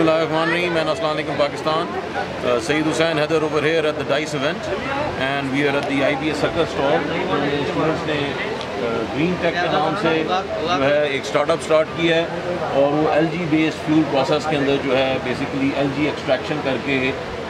بسم اللہ الرحمن الرحیم and السلام علیکم Pakistan Saeed Hussain Haider over here at the dice event and we are at the I B S Sukkur stall students نے green tech کے نام سے جو ہے ایک اسٹارٹ اپ اسٹارٹ کیا ہے اور وہ L G base fuel process کے اندر جو ہے بیسکلی ایل جی ایکسٹریکشن کر کے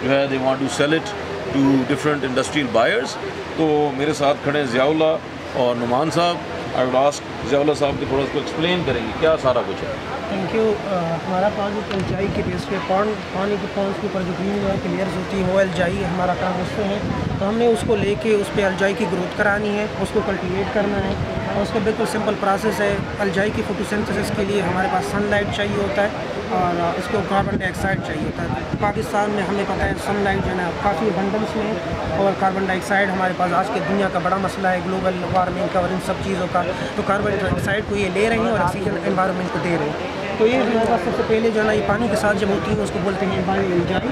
جو ہے they want to sell it to different industrial buyers تو میرے ساتھ کھڑے ہیں ضیاء اللہ اور نعمان صاحب. I would ask Zia Ullah صاحب کی تھوڑا اس کو ایکسپلین کریں گے کیا سارا کچھ ہے تھینک یو ہمارا پاس جو الجائی کے بیس پہ پانی کے پانس کے اوپر جو گرین ہے کلیئرز ہوتی ہیں وہ الجائی ہمارا کام اس سے ہے تو ہم نے اس کو لے کے اس پہ الجائی کی گروتھ کرانی ہے اس کو کلٹیویٹ کرنا ہے اور اس کا بالکل سمپل پروسیس ہے۔ الجائی کی فوٹوسنتھسس کے لیے ہمارے پاس سن لائٹ چاہیے ہوتا ہے اور اس کو کاربن ڈائی آکسائڈ چاہیے ہوتا ہے۔ پاکستان میں ہمیں پتہ ہے سن لائٹ جو ہے نا کافی ابنڈنس میں اور کاربن ڈائی آکسائڈ ہمارے پاس آج کے دنیا کا بڑا مسئلہ ہے۔ گلوبل وارمنگ کا اور ان سب چیزوں کا تو کاربن ڈائی آکسائڈ کو یہ لے رہے ہیں اور آکسیجن انوائرمنٹ کو دے رہے ہیں۔ تو یہ ہمارے پاس سب سے پہلے جو ہے نا یہ پانی کے ساتھ جب ہوتی ہیں اس کو بولتے ہیں بایو الجائی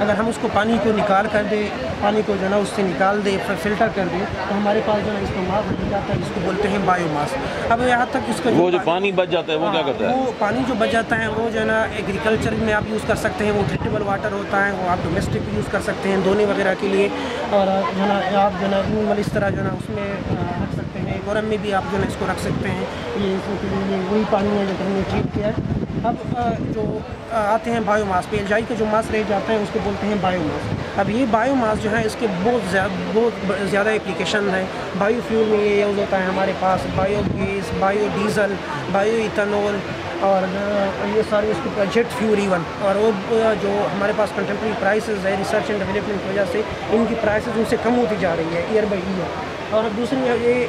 اگر ہم اس کو پانی کو نکال کر دیں پانی کو جو ہے نا اس سے نکال دیں فلٹر کر دیں تو ہمارے پاس جو ہے نا ماس بن جاتا ہے جس کو بولتے ہیں بایو ماس اب یہاں تک اس کا وہ جو پانی بچ جاتا ہے وہ کیا کرتا ہے؟ وہ پانی جو بچ جاتا ہے وہ جو ہے نا ایگریکلچر میں آپ یوز کر سکتے ہیں۔ وہ ٹریٹیبل واٹر ہوتا ہے وہ آپ ڈومیسٹک یوز کر سکتے ہیں دھونے وغیرہ کے لیے۔ اور جو ہے نا آپ جو ہے نا نارمل اس طرح جو ہے نا اس میں رکھ سکتے ہیں۔ گورم میں بھی آپ جو ہے نا اس کو رکھ سکتے ہیں۔ یہ وہی پانی ہے جو ہم نے ٹریٹ کیا ہے۔ اب جو آتے ہیں بایو ماس پہ الجائی کا جو ماس رہ جاتا ہے، اس کو بولتے ہیں بایو ماس اب یہ بایو ماس جو ہے، اس کے بہت زیادہ بہت زیادہ اپلیکیشن ہیں بایو فیول میں یہ یوز ہوتا ہے ہمارے پاس۔ Biogas biodiesel bioethanol اور یہ سارے اس کے جیٹ فیول ایون اور وہ جو ہمارے پاس کنٹمپری پرائسز ہے ریسرچ اینڈ ڈیولپمنٹ کی وجہ سے، ان کی پرائسز ان سے کم ہوتی جا رہی ہے ایئر بائی ایئر اور دوسری یہ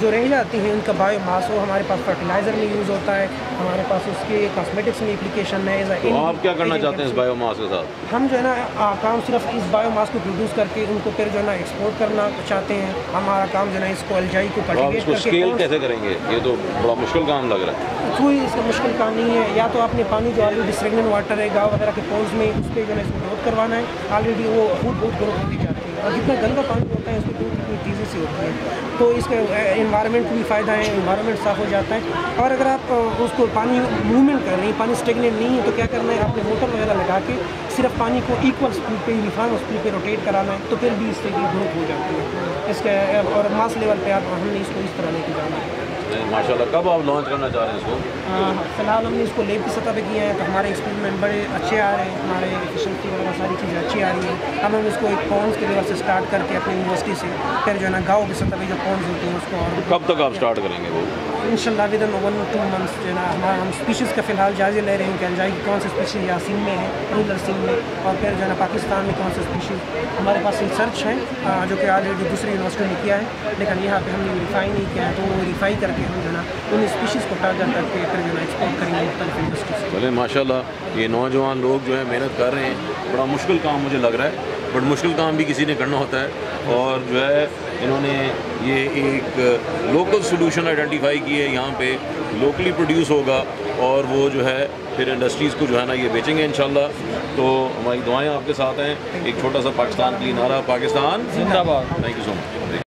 جو رہ جاتی ہیں ان کا بایو ماس وہ ہمارے پاس فرٹیلائزر میں یوز ہوتا ہے ہمارے پاس اس کے کاسمیٹکس میں اپلیکیشن ہے تو آپ کیا کرنا چاہتے ہیں اس بایو ماس کے ساتھ؟ ہم جو ہے نا کام صرف اس بایو ماس کو پروڈیوس کر کے ان کو پھر جو ہے نا ایکسپورٹ کرنا چاہتے ہیں۔ ہمارا کام جو ہے نا اس کو الجائی کو اس کو اسکیل کیسے کریں گے؟ یہ تو بڑا مشکل کام لگ رہا ہے۔ کوئی اس کا مشکل کام نہیں ہے۔ یا تو آپ نے پانی جو آلریڈی اسٹریگنٹ واٹر ہے گاؤں وغیرہ کے پونز میں اس پہ جو ہے اس کو گروتھ کروانا ہے۔ آلریڈی وہ خود بہت گروتھ ہوتی جاتی ہے۔ اور جتنا گندا پانی ہوتا ہے، اس کو گروتھ اتنی تیزی سے ہوتی ہے تو اس کا انوائرمنٹ بھی فائدہ ہے انوائرمنٹ صاف ہو جاتا ہے۔ اور اگر آپ اس کو پانی موومنٹ کر رہے ہیں، پانی اسٹیگنیٹ نہیں ہے، تو کیا کرنا ہے؟ آپ نے موٹر وغیرہ لگا کے صرف پانی کو ایکول اسپیڈ پہ یونیفارم اسپیڈ پہ روٹیٹ کرانا ہے، تو پھر بھی اس سے گروپ ہو جاتی ہے۔ اس کا، اور ماس لیول پہ آپ، ہم نے اس کو اس طرح لے کے جانا ہے۔ ماشاء اللہ کب آپ لانچ کرنا چاہ رہے ہیں اس کو؟ فی الحال ہم نے اس کو لیب کی سطح پہ کیا ہے تو ہمارے ایکسپیریمنٹ بڑے اچھے آ رہے ہیں ہمارے ایفیشنسی وغیرہ ساری چیزیں اچھی آ رہی ہیں۔ اب ہم اس کو ایک پونس کے لیول سے اسٹارٹ کر کے اپنی یونیورسٹی سے پھر جو ہے نا گاؤں کی سطح پہ جو پونس ہوتے ہیں اس کو اور کب تک آپ اسٹارٹ کریں گے وہ؟ ان شاء اللہ within one two months جو ہے نا، ہمارا ہم اسپیشیز کا فی الحال جائزے لے رہے ہیں کہ الجائی کی کون سے اسپیشیز یاسین میں ہے رولر سین میں، اور پھر جو ہے نا پاکستان میں کون سے اسپیشیز ہمارے پاس ریسرچ ہیں جو کہ آلریڈی دوسری یونیورسٹی نے کیا ہے، لیکن یہاں پہ ہم نے ویریفائی نہیں کیا ہے، تو وہ ویریفائی کر کے ہم جو ہے نا ان اسپیشیز کو ٹارگیٹ کر کے پھر جو ہے نا ایکسپورٹ کریں گے مختلف انڈسٹریز بھلے ماشاء اللہ یہ نوجوان لوگ جو ہے محنت کر رہے ہیں، بڑا مشکل کام مجھے لگ رہا ہے بٹ مشکل کام بھی کسی نے کرنا ہوتا ہے، اور جو ہے انہوں نے یہ ایک لوکل سلوشن آئیڈینٹیفائی کی ہے یہاں پہ لوکلی پروڈیوس ہوگا اور وہ جو ہے پھر انڈسٹریز کو جو ہے نا یہ بیچیں گے انشاءاللہ۔ تو ہماری دعائیں آپ کے ساتھ ہیں۔ ایک چھوٹا سا پاکستان کے لیے نعرہ پاکستان۔ زندہ باد۔ Thank you so much